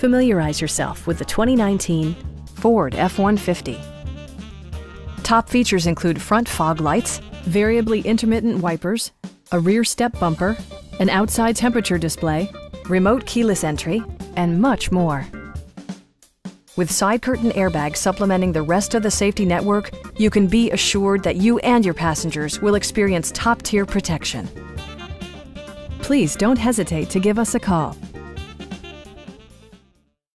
Familiarize yourself with the 2019 Ford F-150. Top features include front fog lights, variably intermittent wipers, a rear step bumper, an outside temperature display, remote keyless entry, and much more. With side curtain airbags supplementing the rest of the safety network, you can be assured that you and your passengers will experience top-tier protection. Please don't hesitate to give us a call.